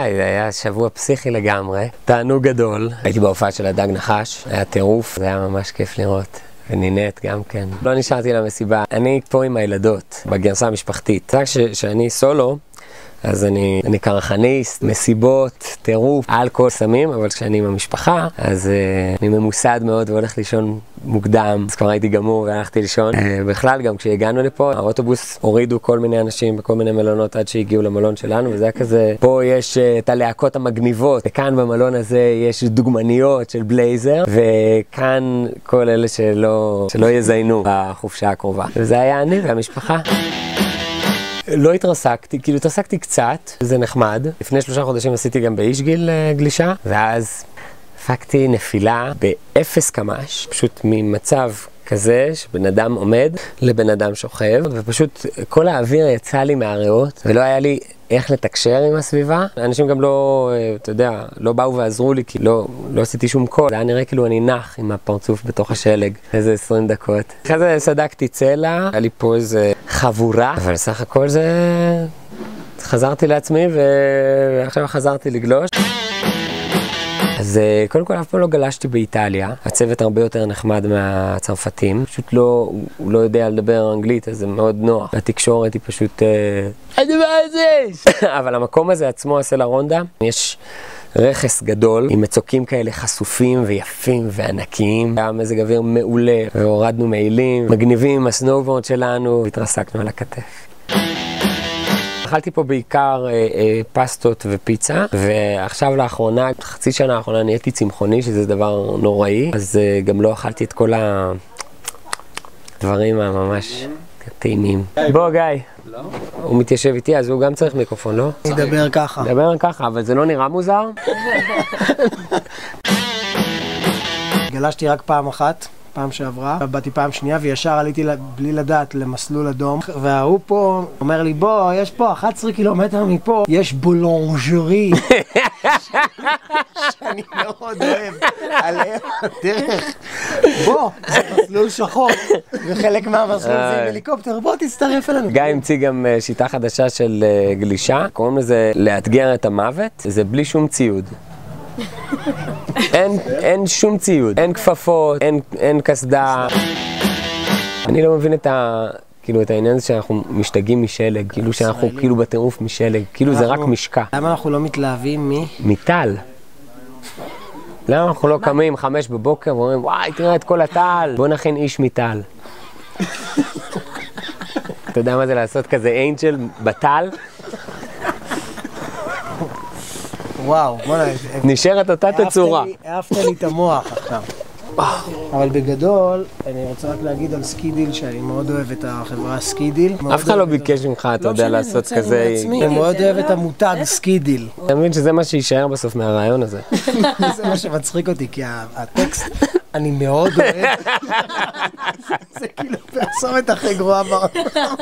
היי, זה היה שבוע פסיכי לגמרי, תענוג גדול. הייתי בהופעה של הדג נחש, היה טירוף, זה היה ממש כיף לראות. ונינט גם כן. לא נשארתי למסיבה, אני פה עם הילדות, בגרסה המשפחתית. רק שאני סולו, אז אני, אני קרחניסט, מסיבות, טירוף, אלכוהול, סמים, אבל כשאני עם המשפחה, אז uh, אני ממוסד מאוד והולך לישון מוקדם, אז כבר הייתי גמור והלכתי לישון. Uh, בכלל, גם כשהגענו לפה, האוטובוס הורידו כל מיני אנשים בכל מיני מלונות עד שהגיעו למלון שלנו, וזה היה כזה, פה יש uh, את הלהקות המגניבות, וכאן במלון הזה יש דוגמניות של בלייזר, וכאן כל אלה שלא, שלא יזיינו בחופשה הקרובה. וזה היה אני והמשפחה. לא התרסקתי, כאילו התרסקתי קצת, זה נחמד. לפני שלושה חודשים עשיתי גם באיש גיל גלישה, ואז הפקתי נפילה באפס קמ"ש, פשוט ממצב כזה שבן אדם עומד לבן אדם שוכב, ופשוט כל האוויר יצא לי מהריאות, ולא היה לי איך לתקשר עם הסביבה. אנשים גם לא, אתה יודע, לא באו ועזרו לי, כי לא, לא עשיתי שום קול. זה היה נראה כאילו אני נח עם הפרצוף בתוך השלג, איזה 20 דקות. אחרי זה סדקתי צלע, היה לי פה איזה חבורה, אבל סך הכל זה... חזרתי לעצמי ועכשיו חזרתי לגלוש. אז קודם כל אף פעם לא גלשתי באיטליה, הצוות הרבה יותר נחמד מהצרפתים, פשוט לא, הוא לא יודע לדבר אנגלית אז זה מאוד נוח, התקשורת היא פשוט... אבל המקום הזה עצמו, הסלע רונדה, יש רכס גדול עם מצוקים כאלה חשופים ויפים וענקיים, היה מזג אוויר מעולה, והורדנו מעילים, מגניבים עם הסנובורד שלנו, והתרסקנו על הכתף. אכלתי פה בעיקר אה, אה, פסטות ופיצה, ועכשיו לאחרונה, חצי שנה האחרונה נהייתי צמחוני, שזה דבר נוראי, אז אה, גם לא אכלתי את כל הדברים הממש טעימים. בוא גיא. לא? הוא מתיישב איתי, אז הוא גם צריך מיקרופון, לא? אני אדבר ככה. דבר ככה, אבל זה לא נראה מוזר? גלשתי רק פעם אחת. פעם שעברה, באתי פעם שנייה וישר עליתי בלי לדעת למסלול אדום. וההוא פה אומר לי בוא יש פה 11 קילומטר מפה יש בולונג'רי. שאני מאוד אוהב עליהם הדרך בוא זה מסלול שחור וחלק מהמסלול זה עם הליקופטר בוא תצטרף אלינו. גיא המציא גם שיטה חדשה של גלישה קוראים לזה לאתגר את המוות זה בלי שום ציוד אין, אין שום ציוד, אין כפפות, אין, אין קסדה. אני לא מבין את ה... כאילו את העניין הזה שאנחנו משתגעים משלג, כאילו שאנחנו כאילו בטירוף משלג, כאילו זה רק משקע. למה אנחנו לא מתלהבים מי? מטל. למה אנחנו לא קמים חמש בבוקר ואומרים וואי תראה את כל הטל, בוא נכין איש מטל. אתה יודע מה זה לעשות כזה angel בטל? וואו, בוא'נה, נשארת אותה תצורה. העפת לי את המוח עכשיו. אבל בגדול, אני רוצה רק להגיד על Skideal, שאני מאוד אוהב את החברה Skideal. אף אחד לא ביקש ממך, אתה יודע, לעשות כזה... אני מאוד אוהב את המותג Skideal. אתה מבין שזה מה שיישאר בסוף מהרעיון הזה. זה מה שמצחיק אותי, כי הטקסט, אני מאוד אוהב. זה כאילו פרסומת הכי גרועה בעולם.